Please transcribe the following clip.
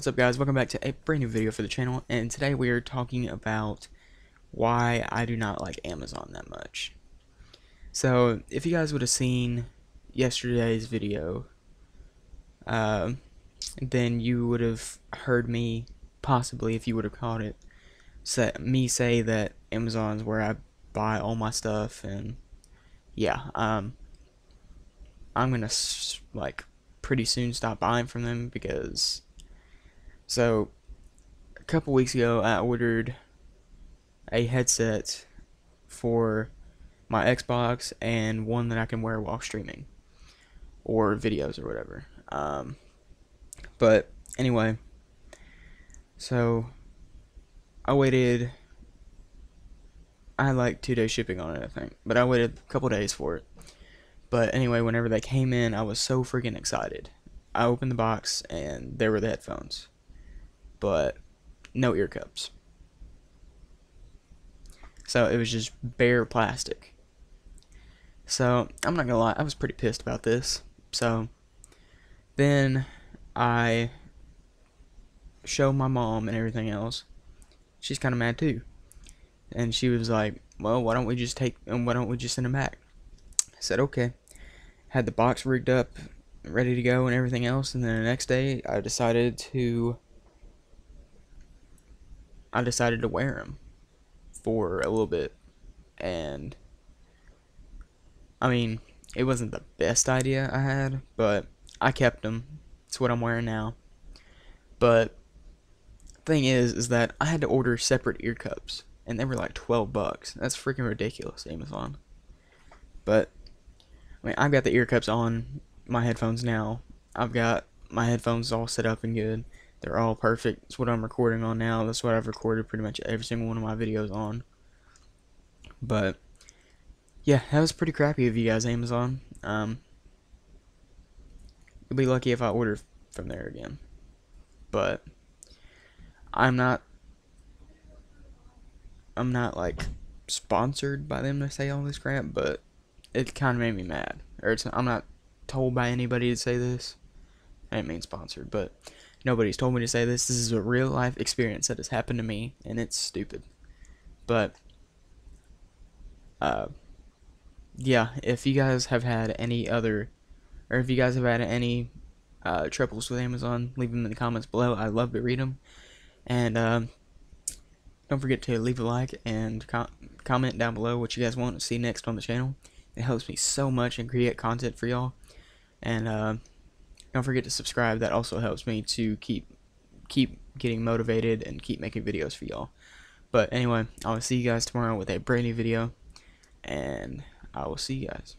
What's up guys, welcome back to a brand new video for the channel, and today we are talking about why I do not like Amazon that much. So, if you guys would have seen yesterday's video, uh, then you would have heard me, possibly if you would have caught it, say, me say that Amazon's where I buy all my stuff, and yeah, um, I'm gonna, like, pretty soon stop buying from them because so, a couple weeks ago, I ordered a headset for my Xbox and one that I can wear while streaming or videos or whatever. Um, but anyway, so I waited. I had like two days shipping on it, I think, but I waited a couple days for it. But anyway, whenever they came in, I was so freaking excited. I opened the box and there were the headphones but no ear cups. So it was just bare plastic. So I'm not gonna lie, I was pretty pissed about this. So then I show my mom and everything else. She's kind of mad too, and she was like, "Well, why don't we just take and why don't we just send them back?" I said, "Okay." Had the box rigged up, ready to go, and everything else, and then the next day I decided to I decided to wear them for a little bit. And I mean, it wasn't the best idea I had, but I kept them. It's what I'm wearing now. But thing is, is that I had to order separate ear cups, and they were like 12 bucks. That's freaking ridiculous, Amazon. But I mean, I've got the ear cups on my headphones now. I've got my headphones all set up and good. They're all perfect. It's what I'm recording on now. That's what I've recorded pretty much every single one of my videos on. But yeah, that was pretty crappy of you guys, Amazon. Um, you'll be lucky if I order from there again. But I'm not. I'm not like sponsored by them to say all this crap, but it kind of made me mad. Or I'm not told by anybody to say this. I didn't mean sponsored, but Nobody's told me to say this. This is a real life experience that has happened to me, and it's stupid. But, uh, yeah, if you guys have had any other, or if you guys have had any uh, troubles with Amazon, leave them in the comments below. I love to read them. And, um, don't forget to leave a like and com comment down below what you guys want to see next on the channel. It helps me so much and create content for y'all. And, uh, don't forget to subscribe. That also helps me to keep keep getting motivated and keep making videos for y'all. But anyway, I will see you guys tomorrow with a brand new video, and I will see you guys.